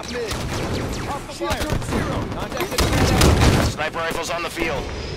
Op mid. Off the fire. Zero. Contact Sniper rifles on the field.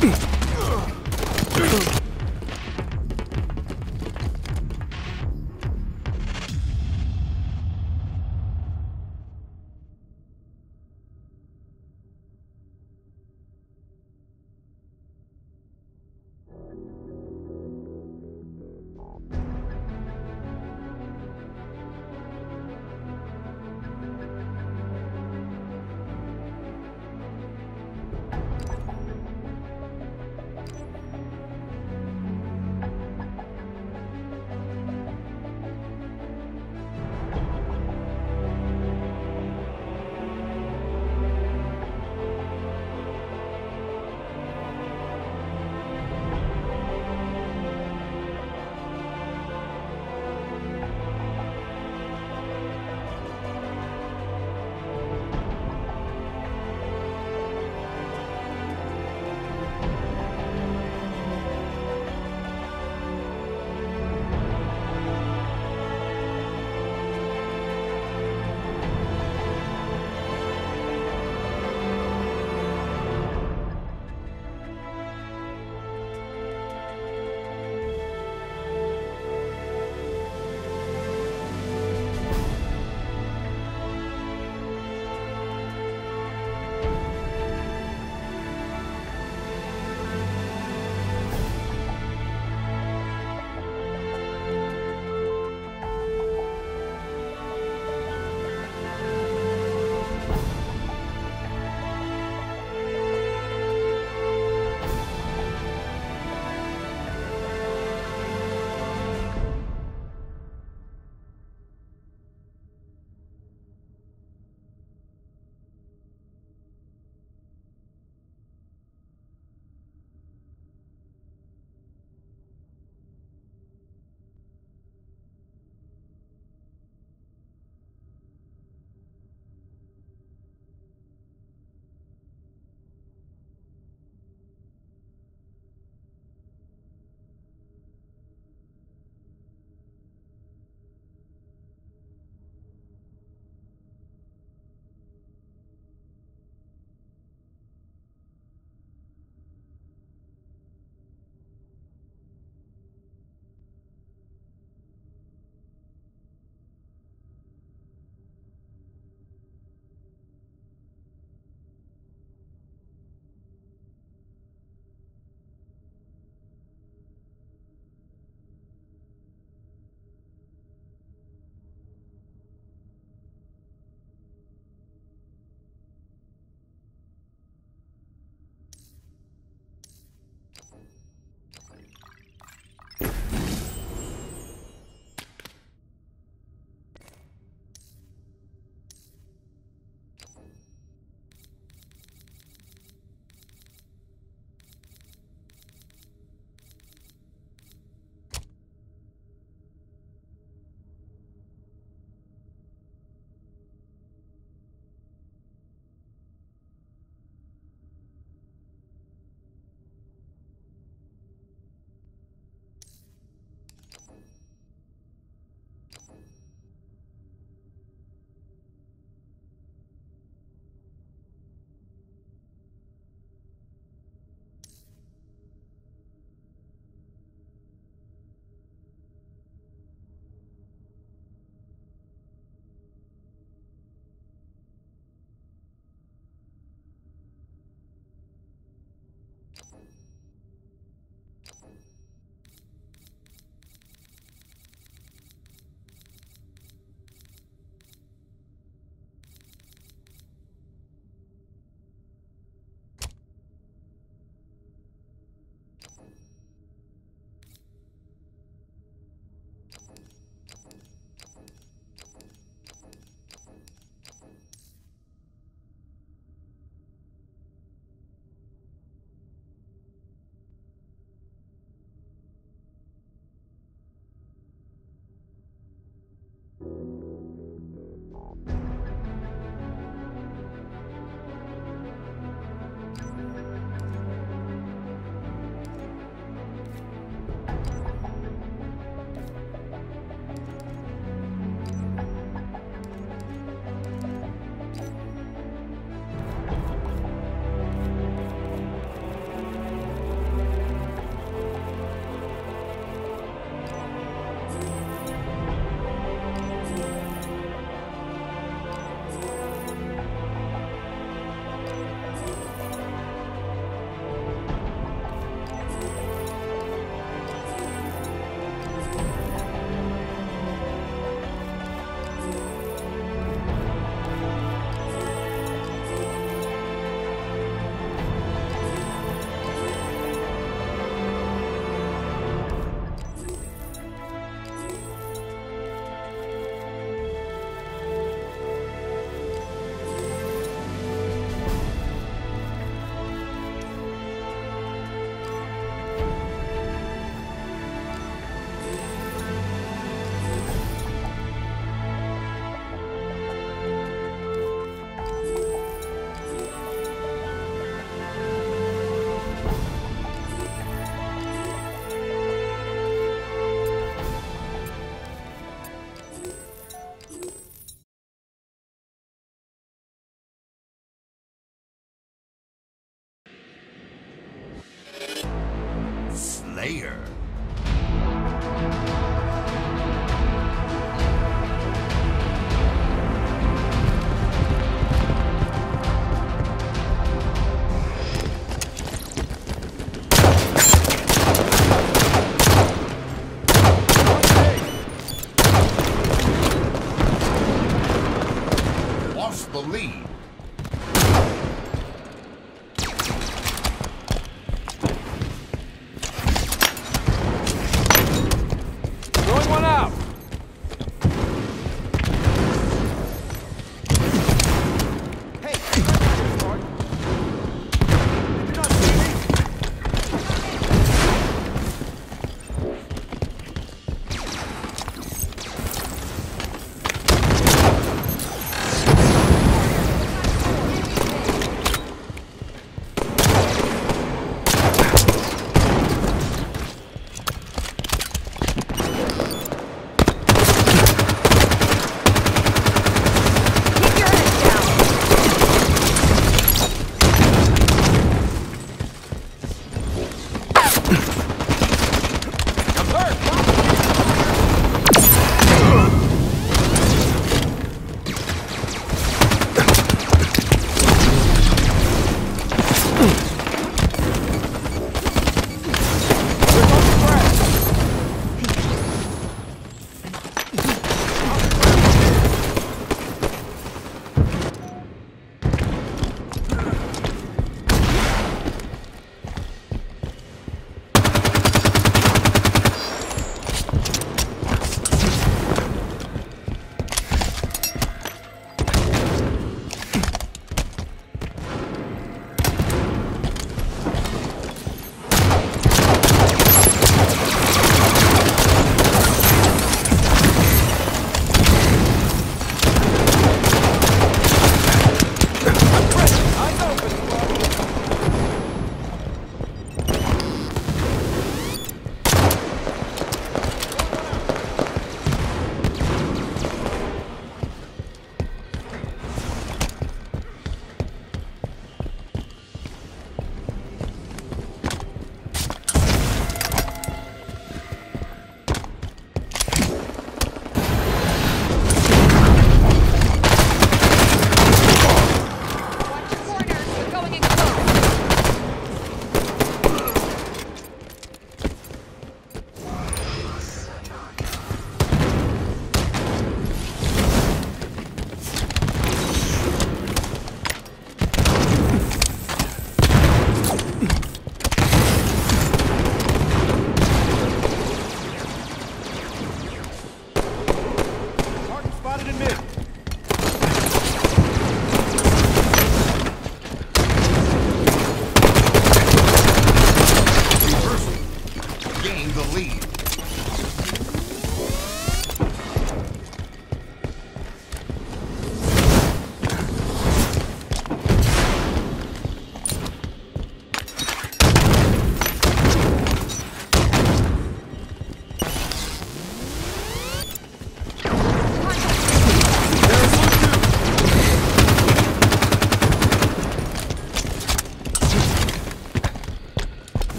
Ugh!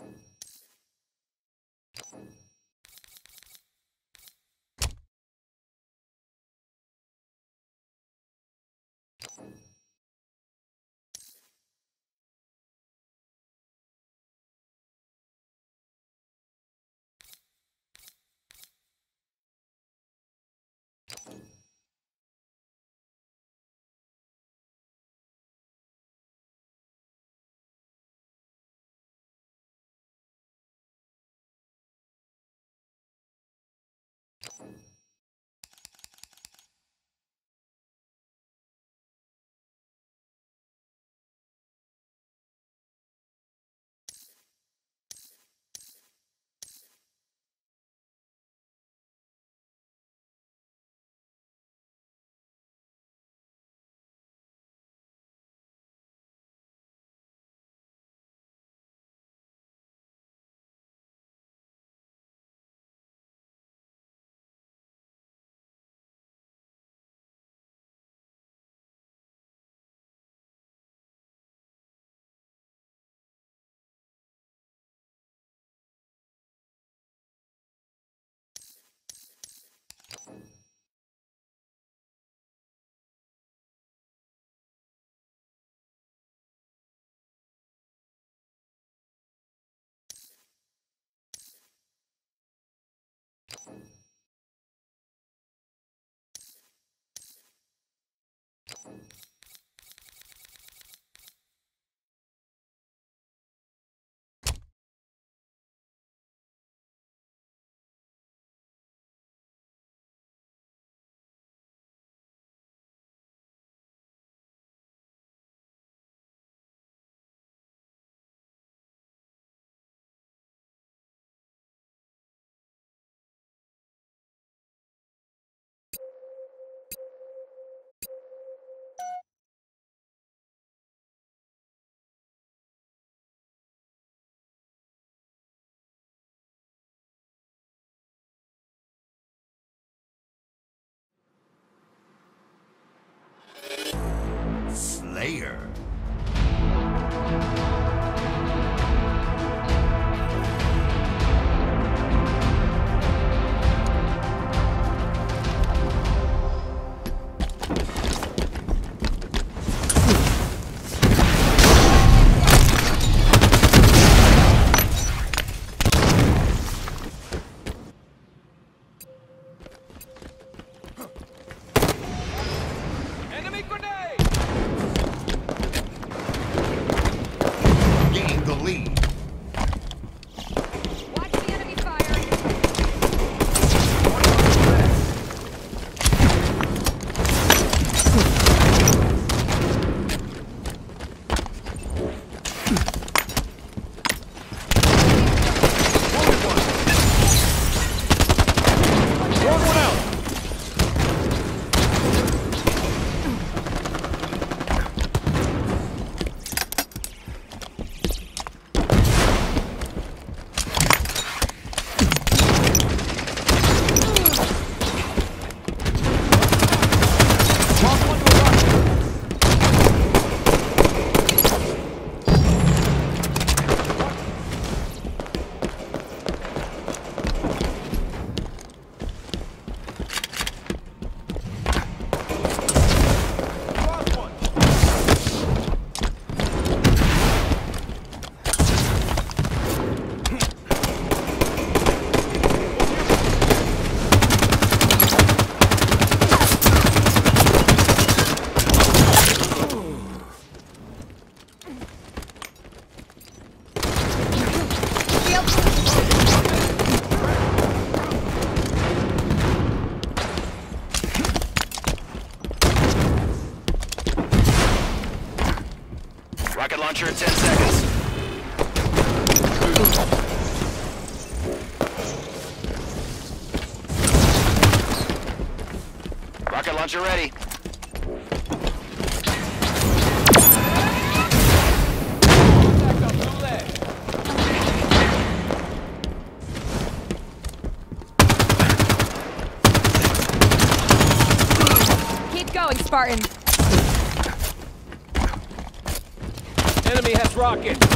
Slayer. Rocket launcher in 10 seconds. Rocket launcher ready. Keep going, Spartan. Enemy has rocket.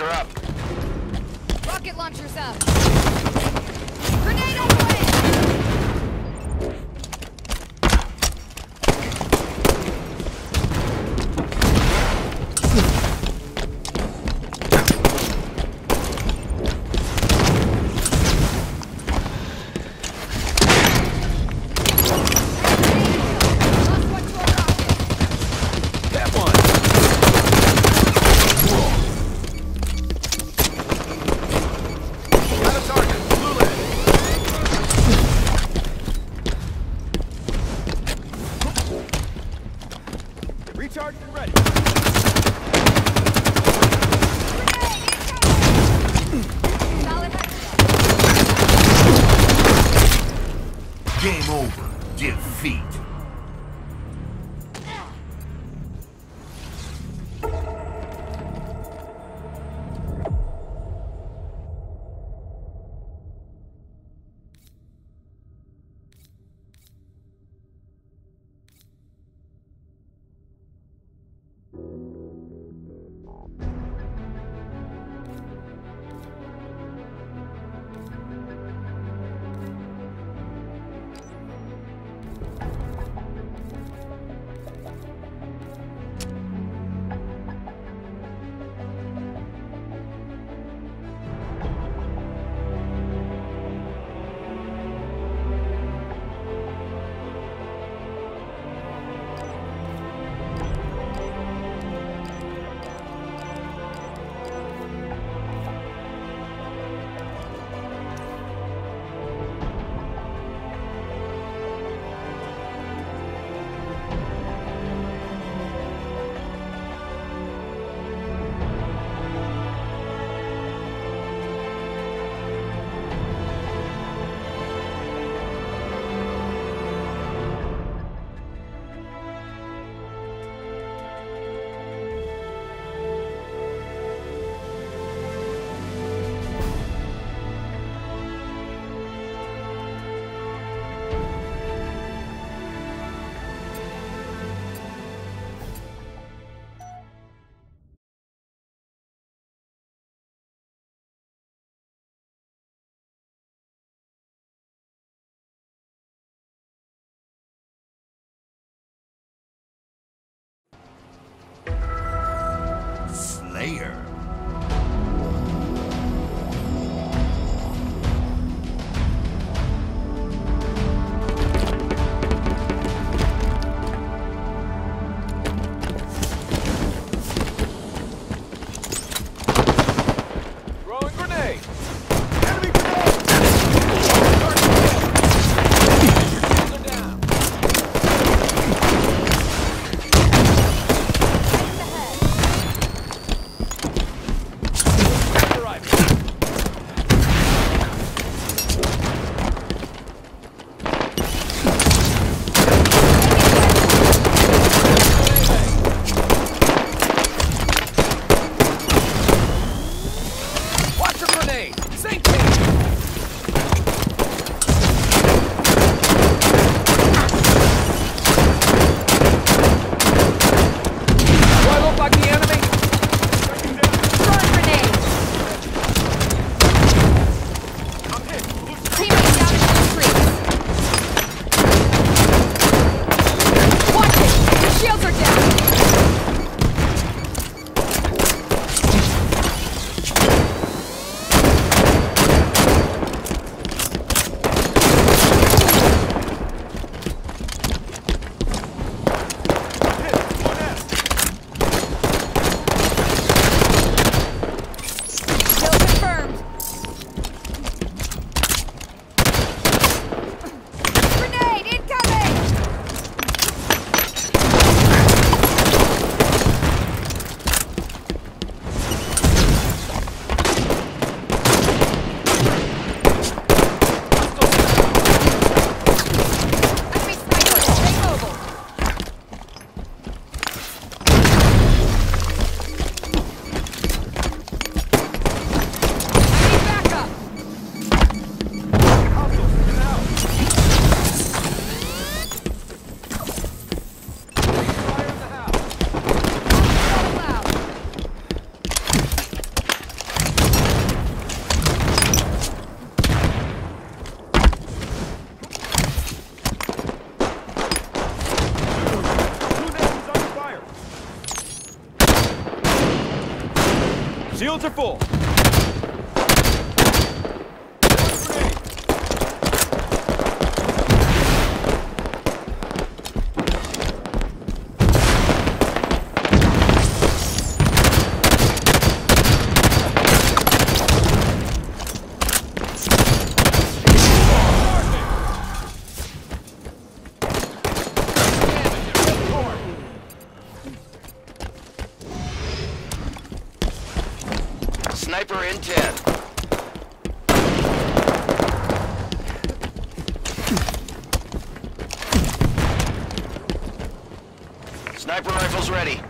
Are up. Rocket launcher's up. Rounds are full. 10. Sniper rifles ready.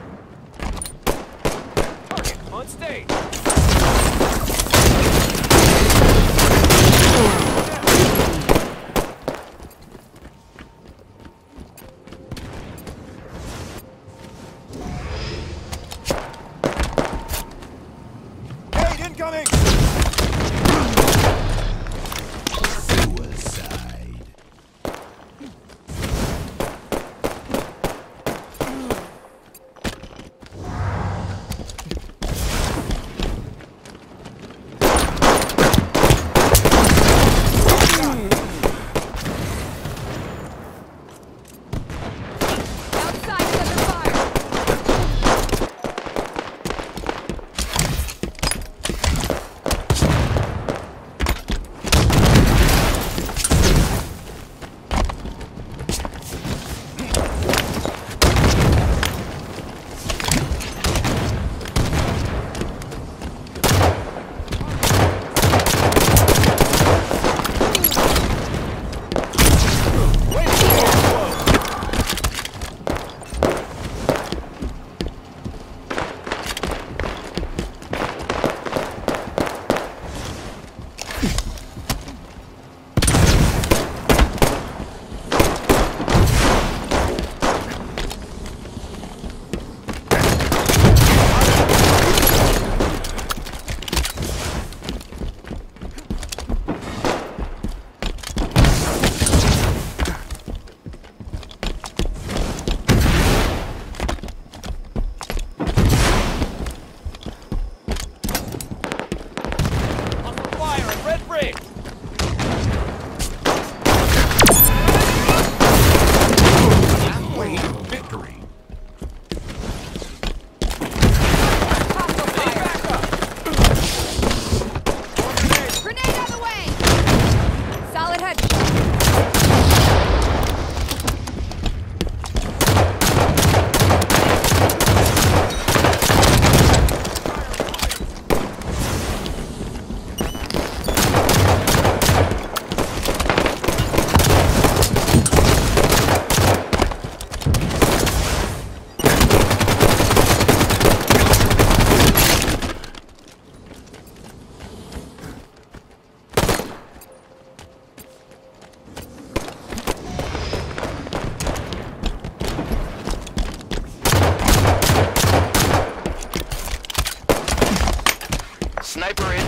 Sniper in 10.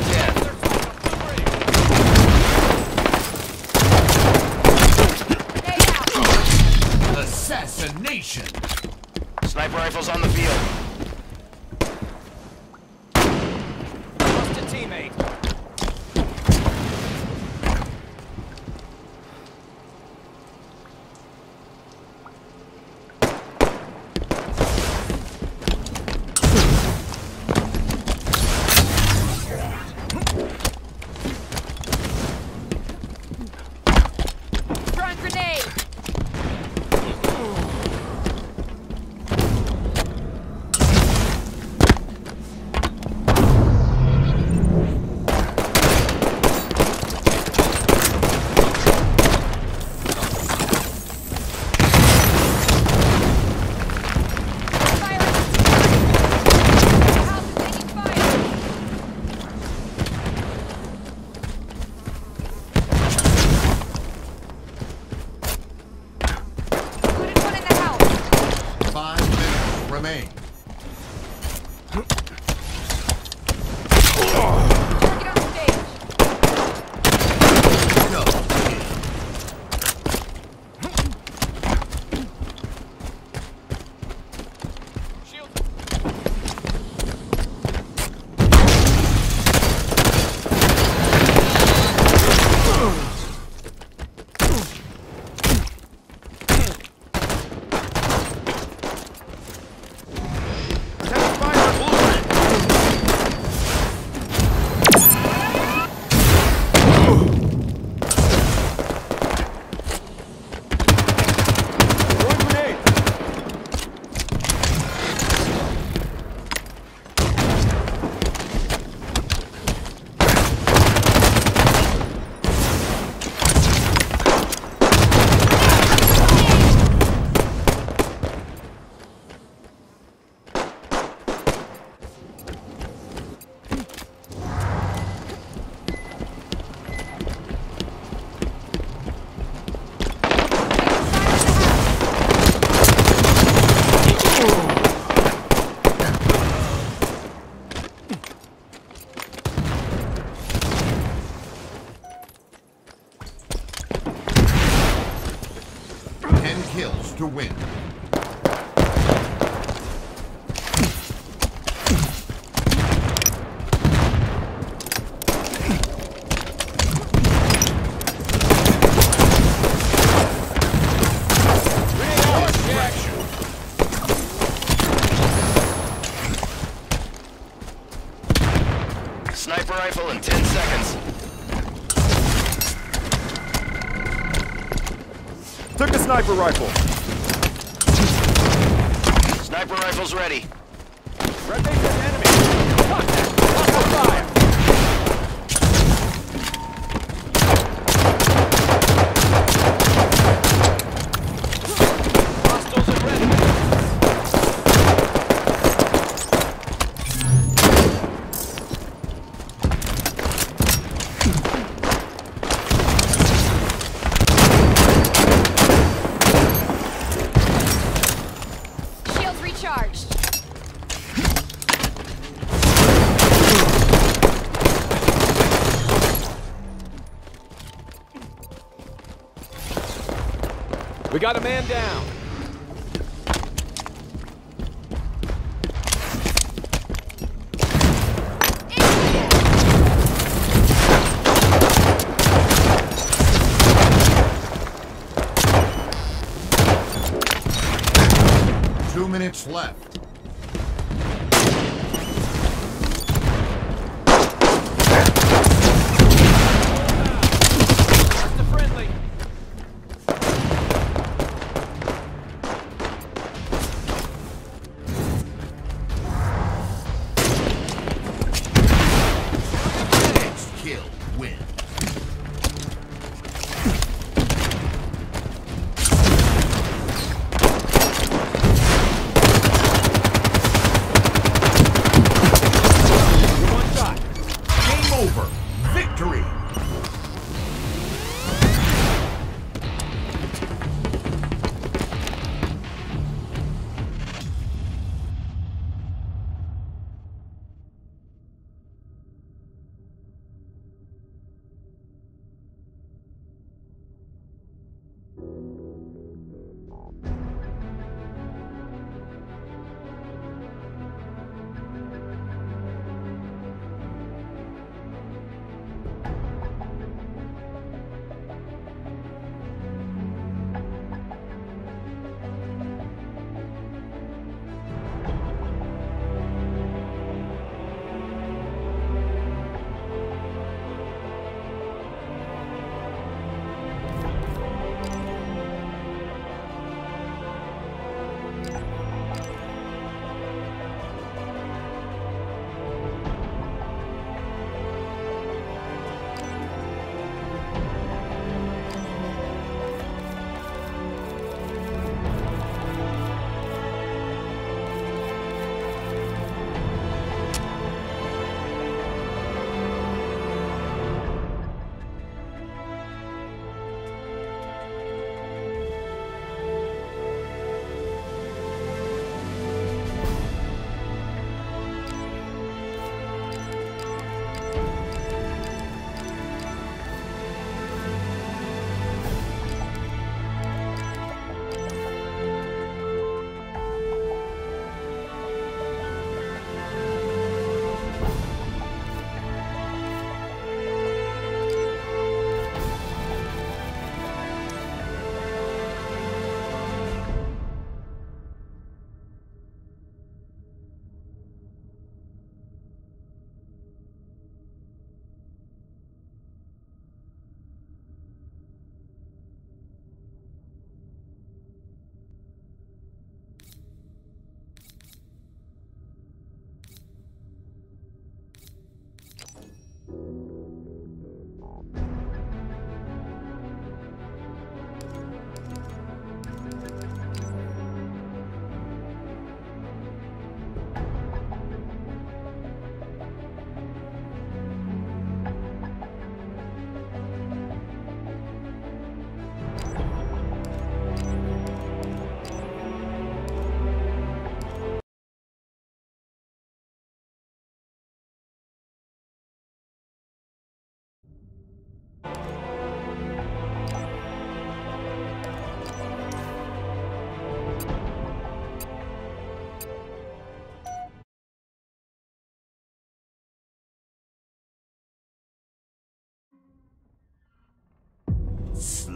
Assassination! Sniper rifles on the field. Sniper rifle in 10 seconds. Took the sniper rifle. Sniper rifle's ready. Red base enemy. Contact. Fire. Man down.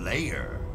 Slayer.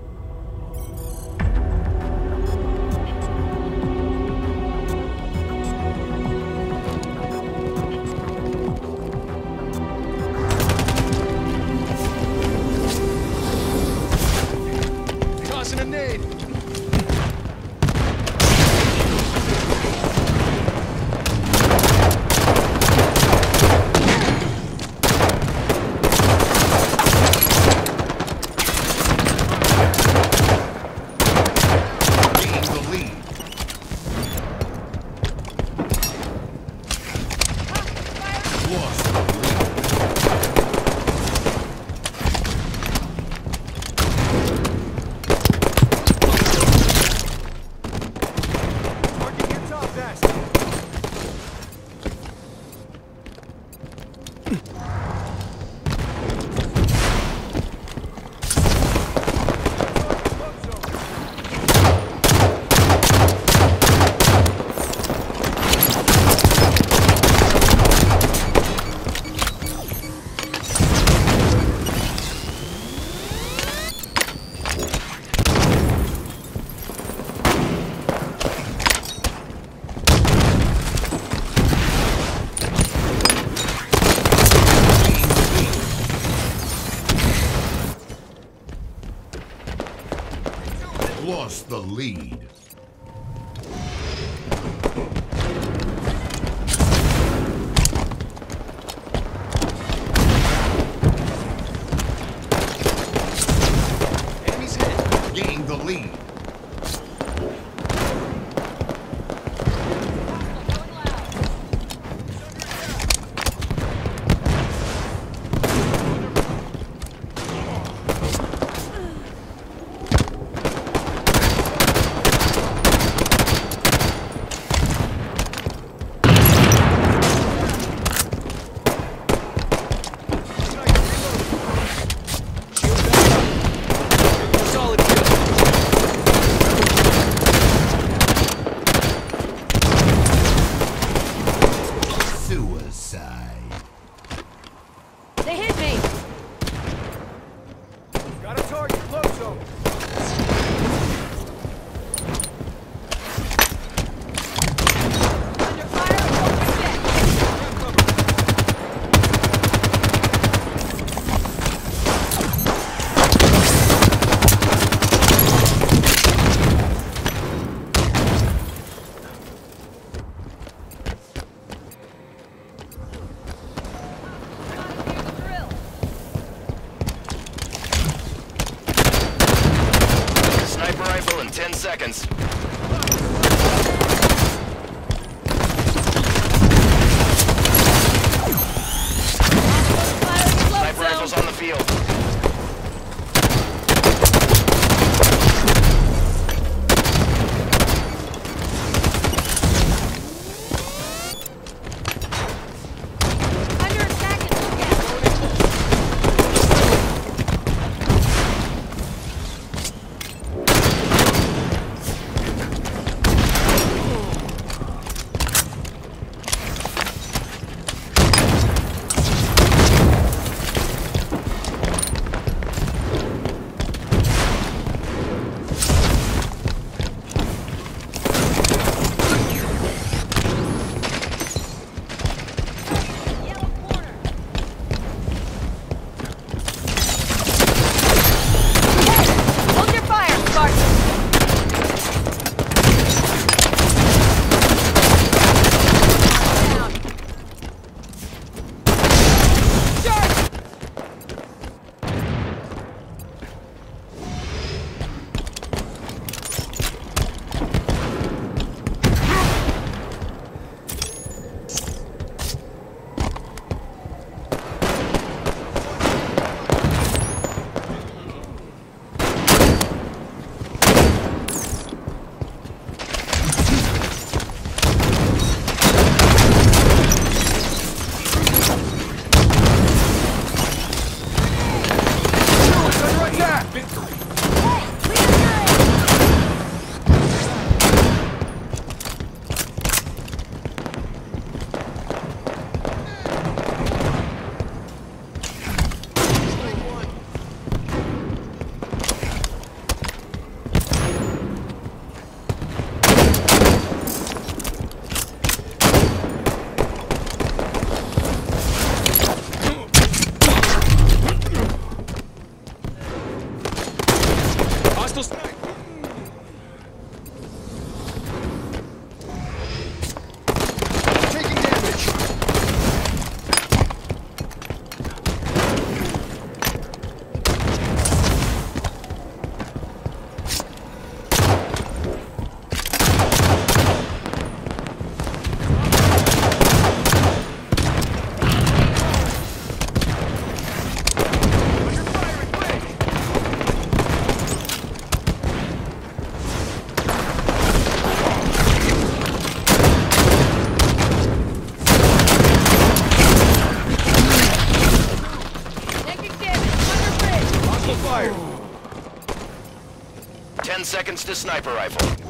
Seconds to sniper rifle.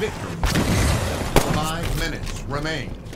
Victory. Five minutes remain.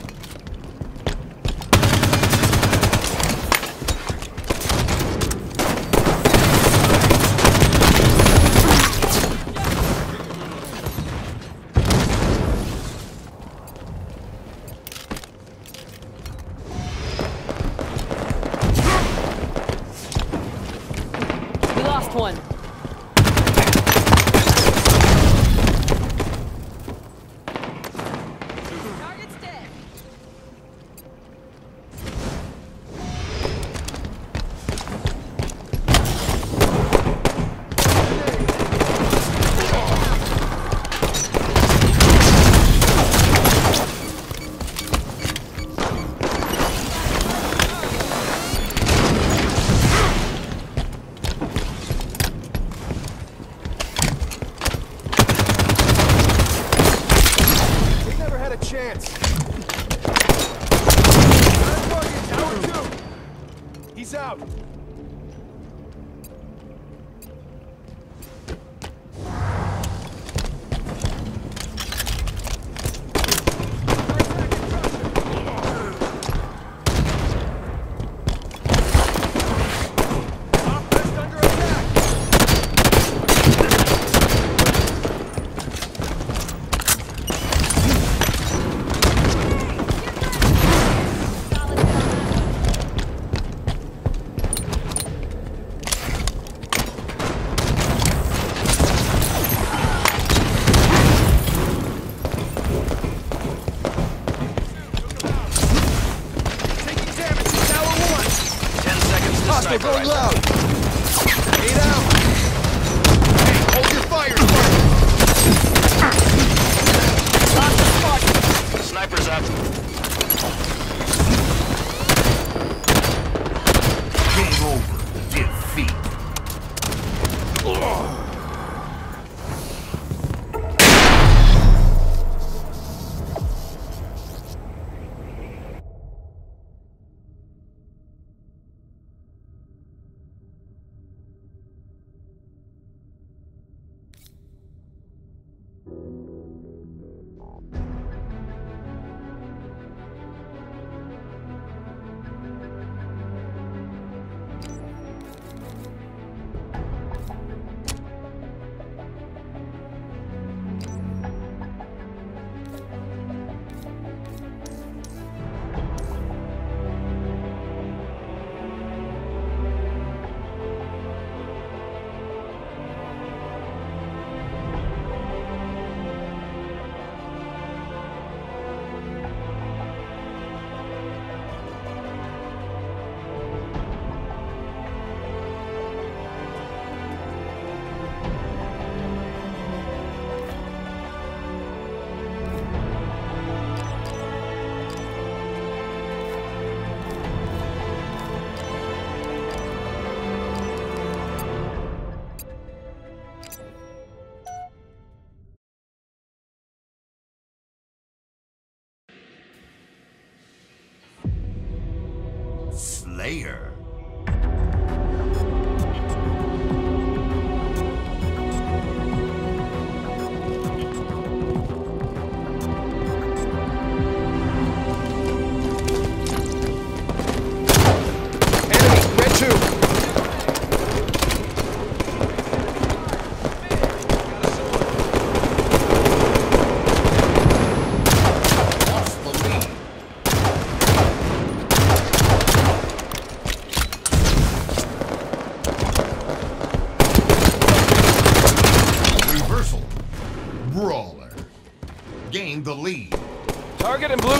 Slayer.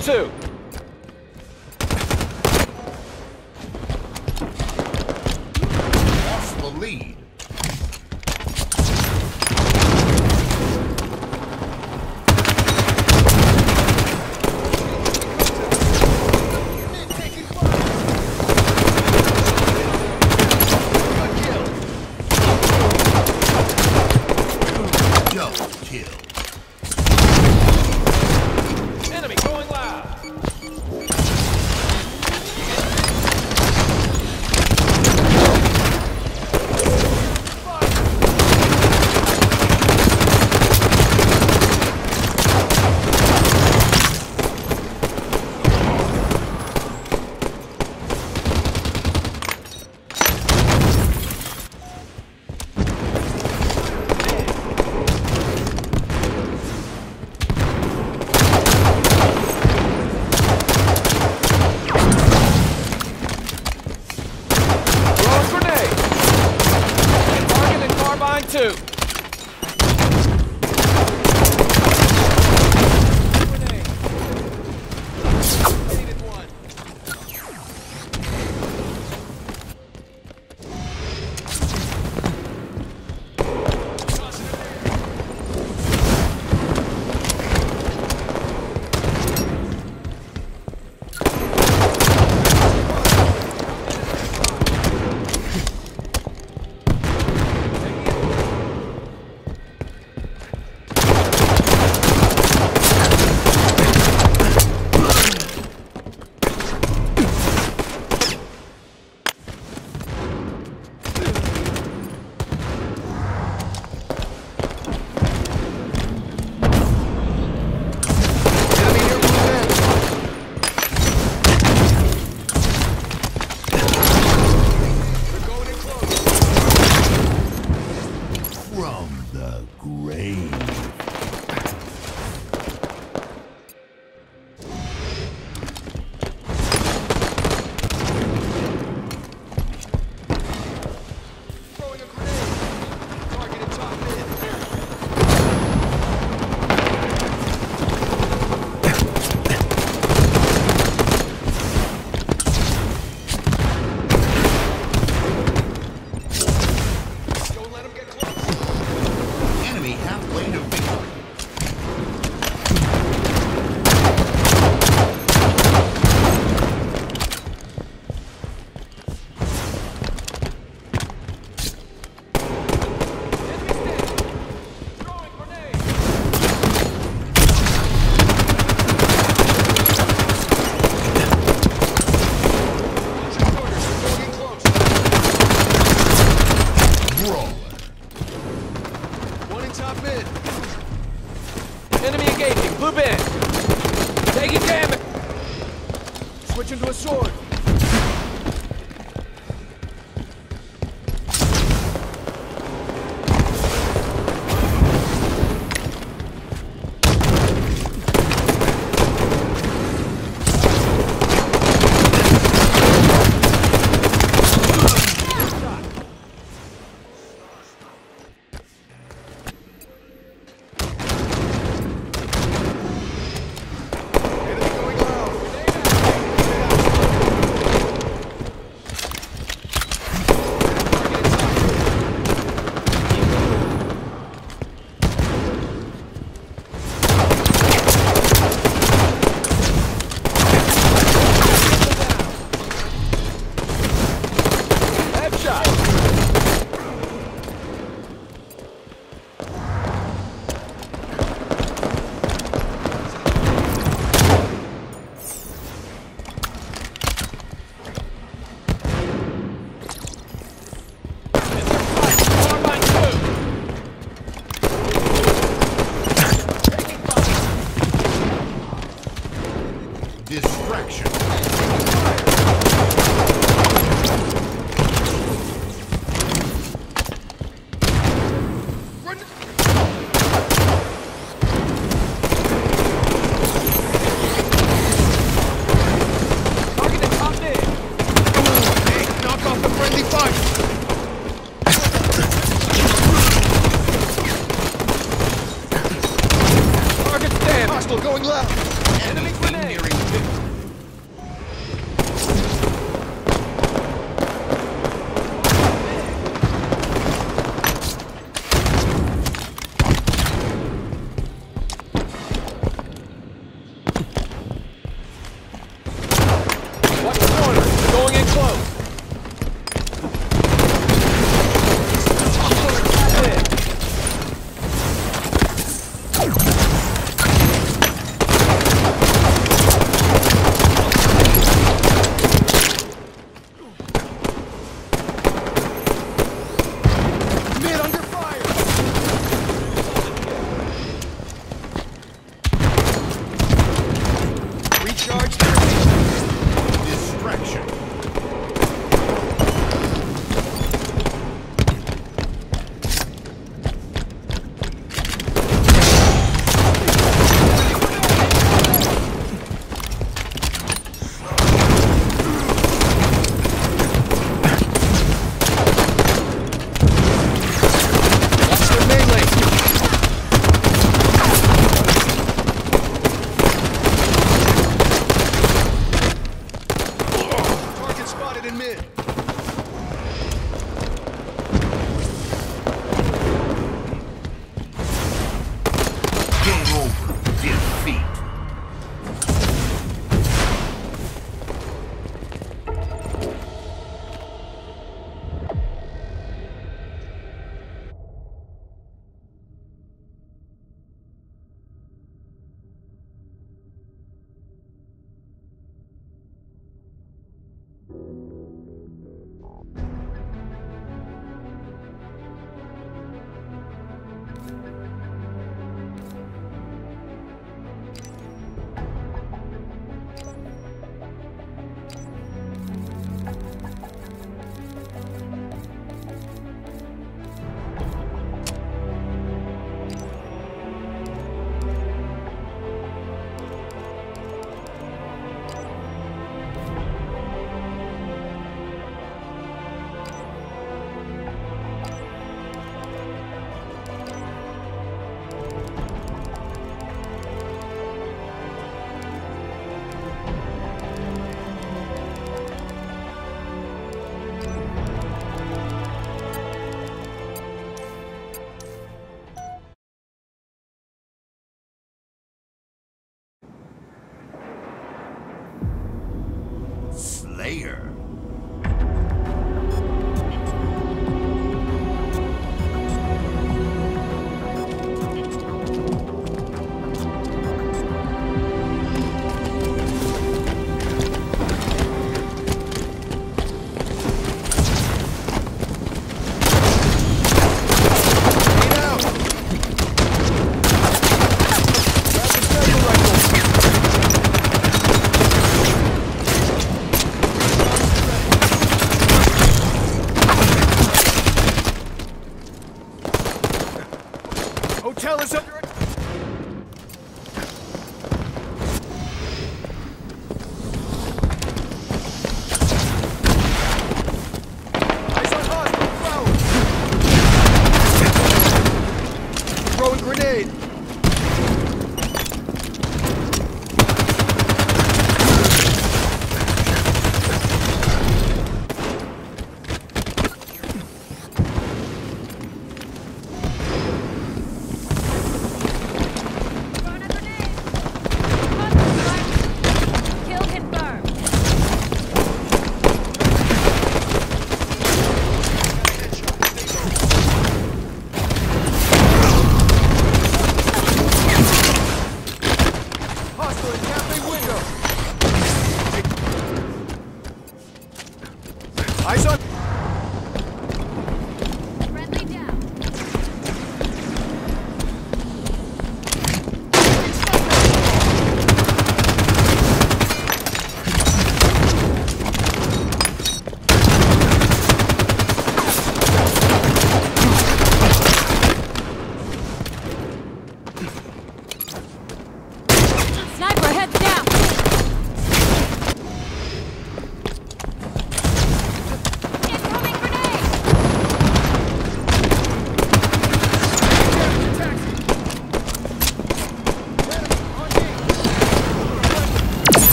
Target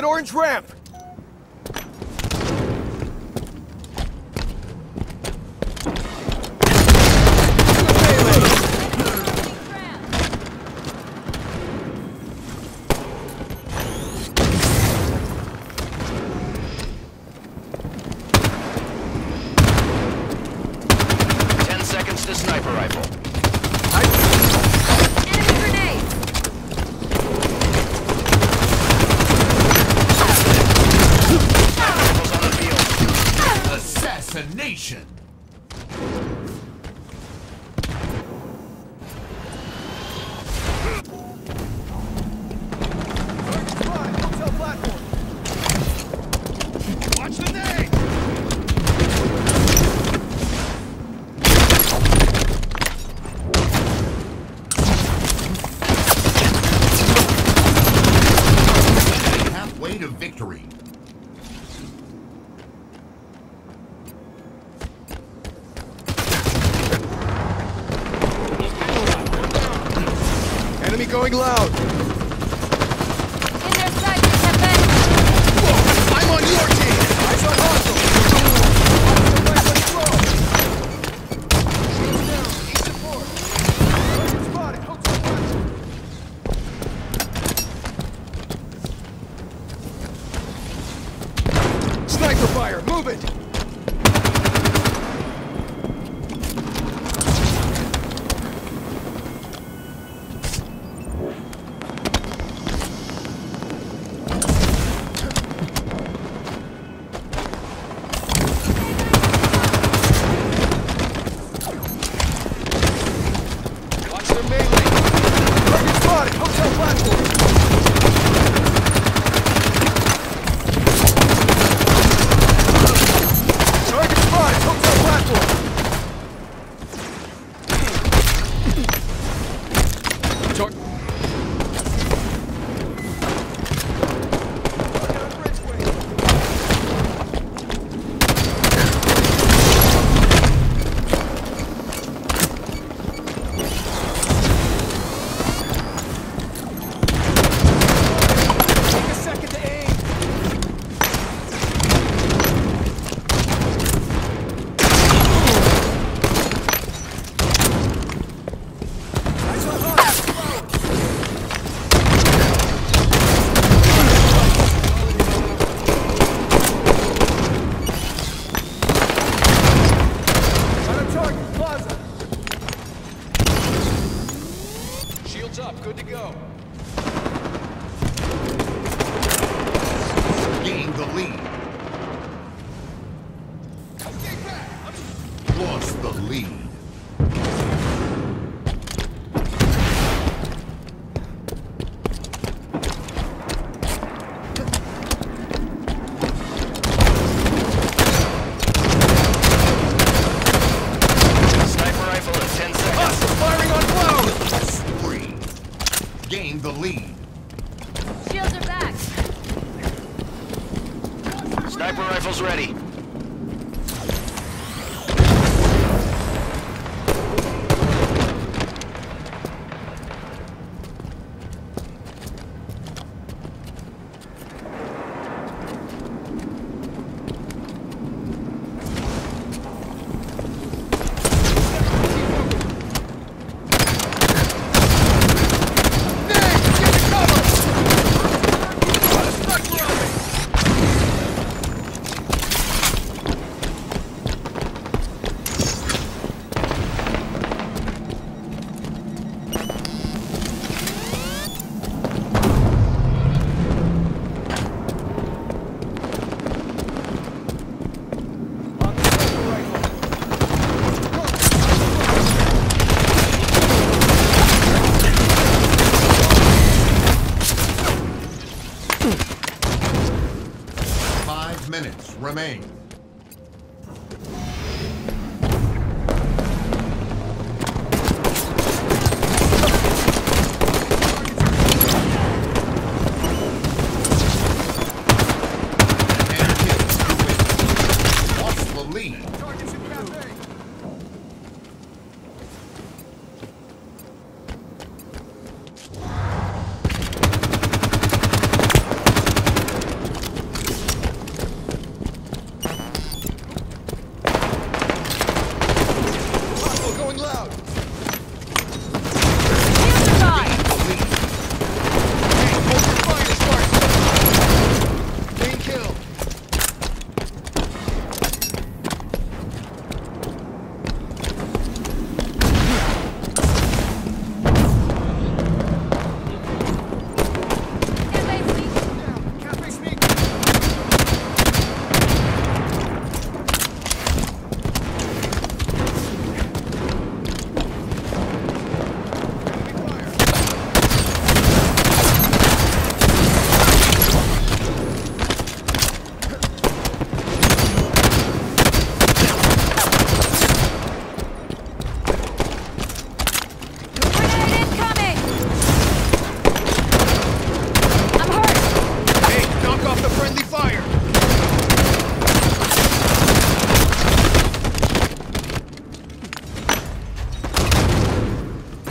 At orange ramp!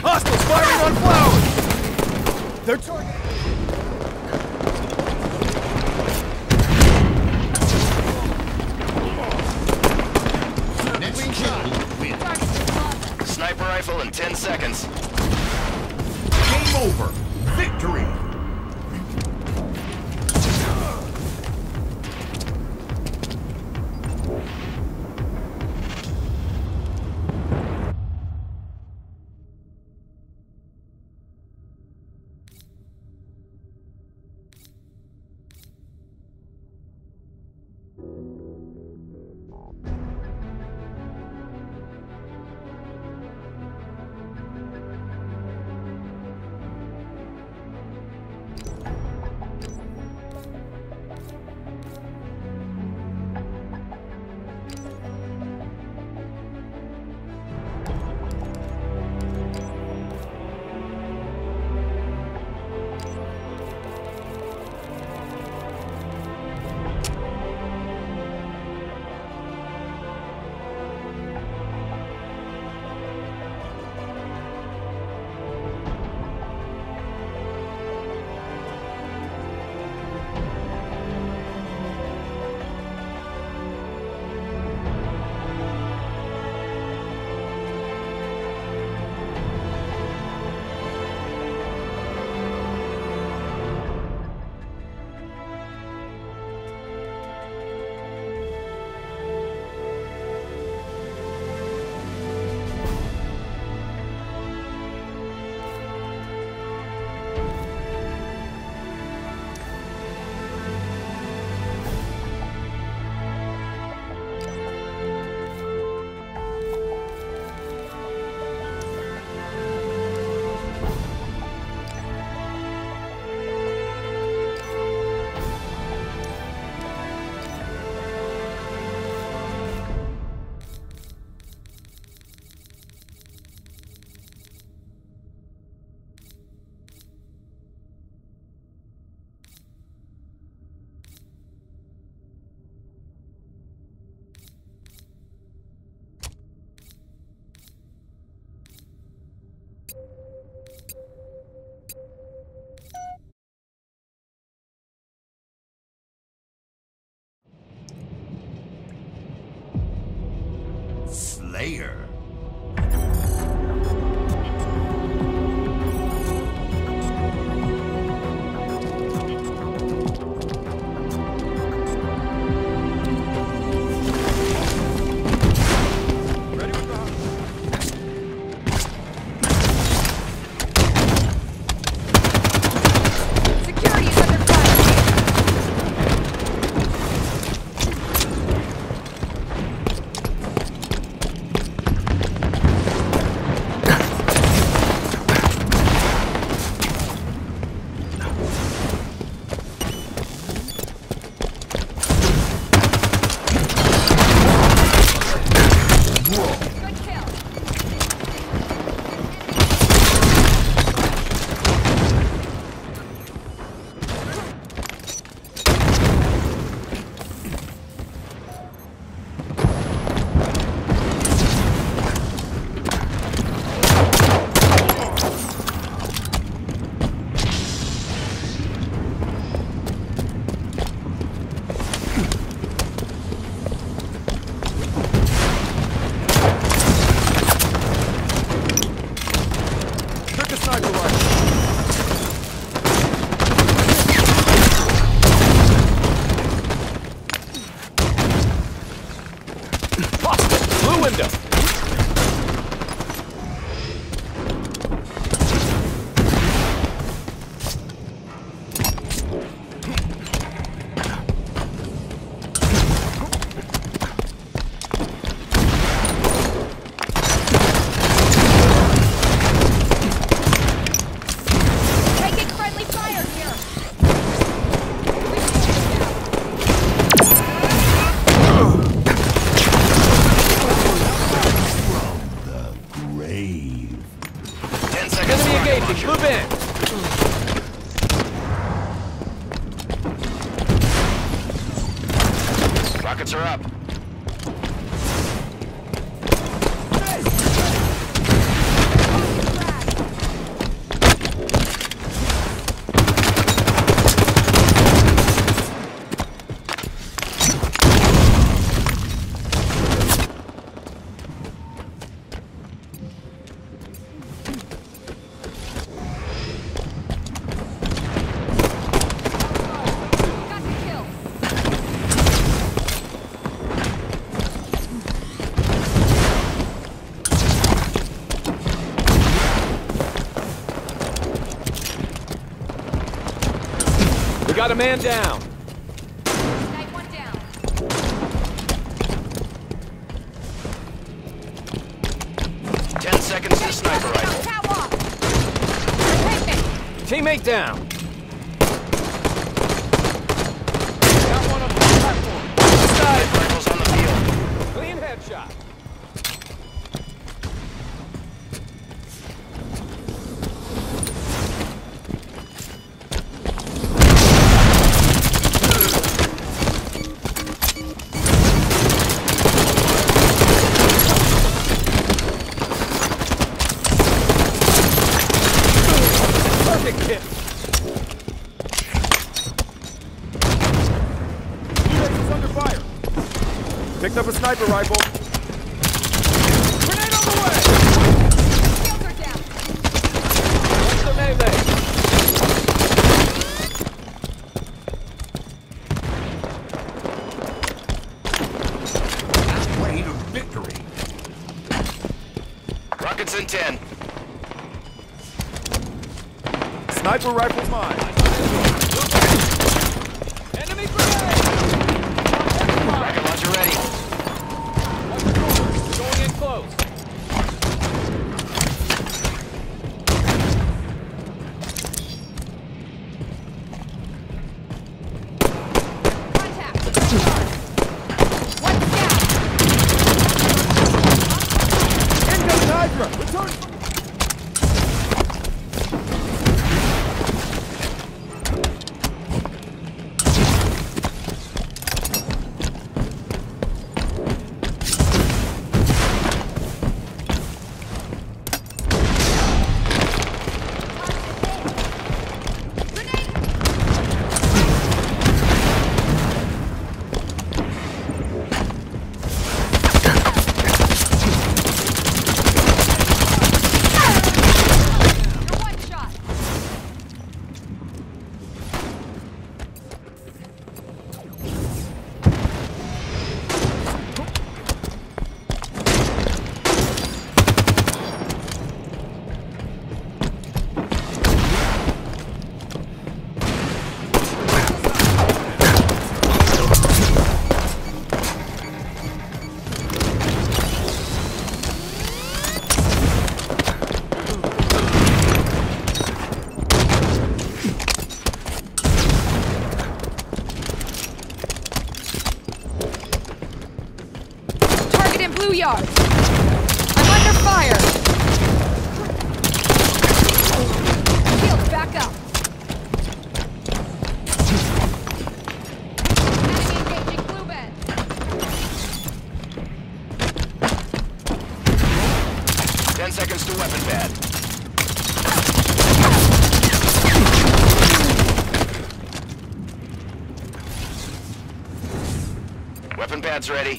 Hostiles firing on flowers! They're targeting... Sniper rifle in 10 seconds. Game over. Victory. Slayer. got a man down. down. Ten seconds to sniper rifle. Teammate down. sniper rifle. Ready.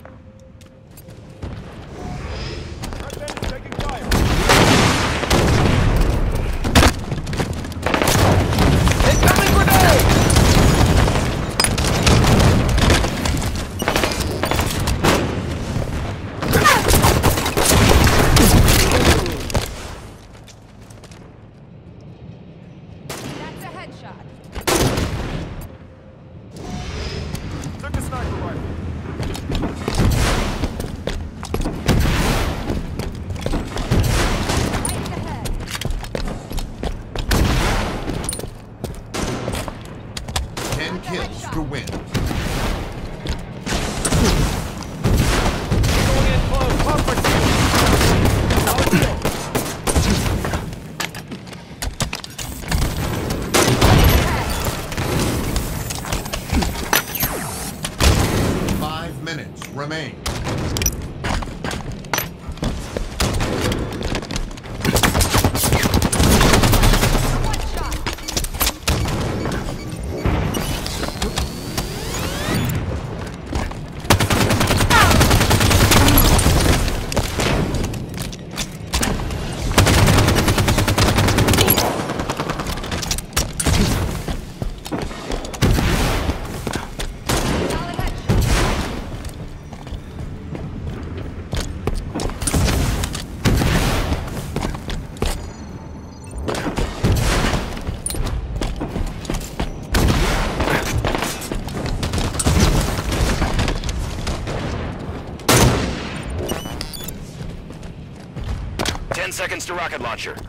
Ten rocket launcher.